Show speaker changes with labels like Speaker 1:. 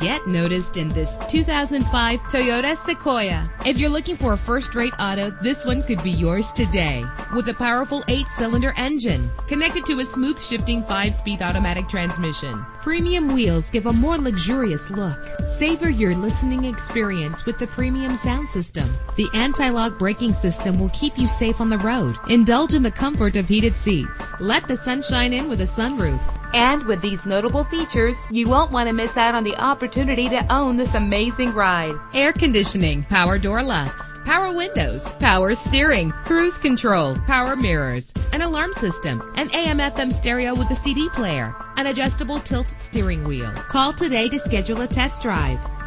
Speaker 1: Get noticed in this 2005 Toyota Sequoia. If you're looking for a first-rate auto, this one could be yours today. With a powerful eight-cylinder engine connected to a smooth shifting five-speed automatic transmission. Premium wheels give a more luxurious look. Savor your listening experience with the premium sound system. The anti-lock braking system will keep you safe on the road. Indulge in the comfort of heated seats. Let the sunshine in with a sunroof. And with these notable features, you won't want to miss out on the opportunity to own this amazing ride. Air conditioning, power door locks, power windows, power steering, cruise control, power mirrors, an alarm system, an AM FM stereo with a CD player, an adjustable tilt steering wheel. Call today to schedule a test drive.